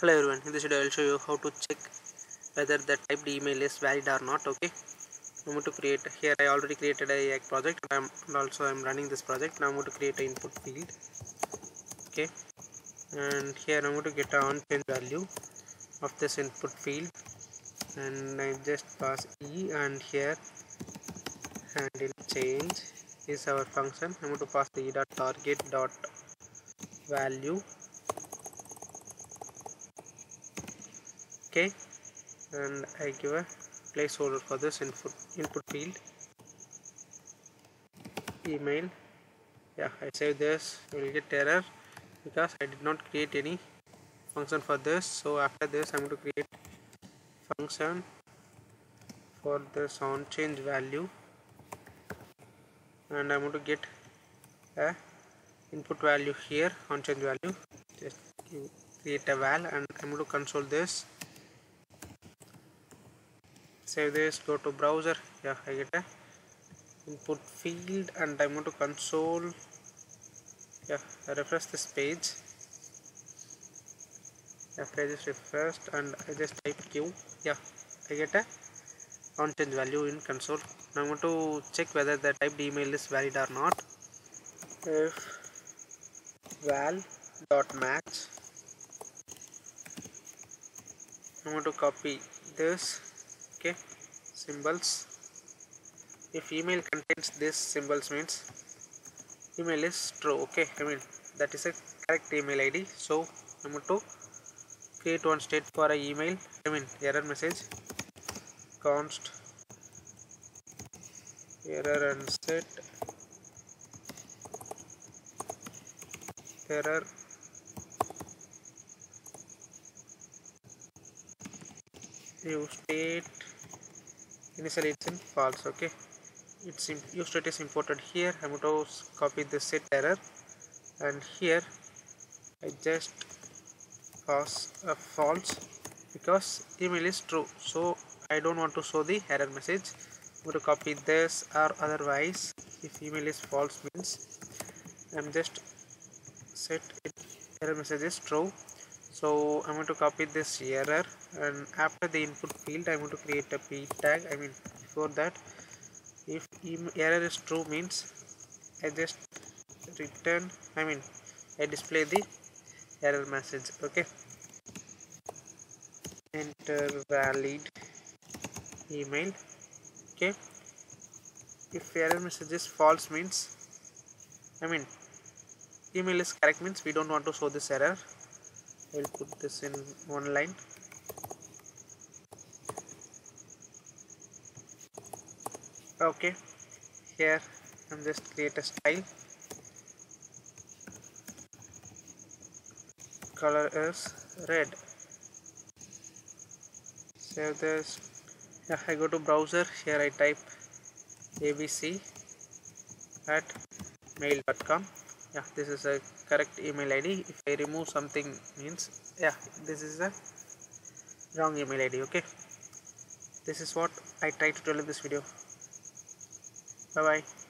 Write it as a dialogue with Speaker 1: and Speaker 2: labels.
Speaker 1: hello everyone in this video i'll show you how to check whether the typed email is valid or not okay? I'm going to create here i already created a project and, I'm, and also i'm running this project. Now i'm going to create an input field okay? And here i'm going to get an on change value of this input field. And i just pass e and here handle change is our function. I'm going to pass the e dot target dot value okay. And I give a placeholder for this input input field. Email. Yeah I save this. You will get error because I did not create any function for this. So after this I'm going to create function for this on change value. And I'm going to get a input value here on change value. Just create a val and I'm going to console this save this go to browser. Yeah I get a input field and I'm going to console. Yeah I refresh this page. Yeah page is refreshed and I just type q. Yeah I get a on change value in console. Now I'm going to check whether the typed email is valid or not. If val dot match. I'm going to copy this okay symbols. If email contains this symbols means email is true okay I mean that is a correct email ID so going to create one state for a email I mean error message const error and set error use state initially it's in false okay? It's in state is imported here. I'm going to copy the set error. And here i just pass a false because email is true. So i don't want to show the error message. I'm going to copy this or otherwise. If email is false means i'm just set it error message is true so I'm going to copy this error and after the input field I'm going to create a p tag. I mean before that if error is true means I just return I mean I display the error message okay? Enter valid email okay? If error message is false means I mean email is correct means we don't want to show this error I will put this in one line. Okay. Here I'm just create a style. Color is red. Save this. Yeah, I go to browser. Here I type abc at mail.com yeah this is a correct email id if i remove something means yeah this is a wrong email id okay? This is what i try to tell in this video. Bye bye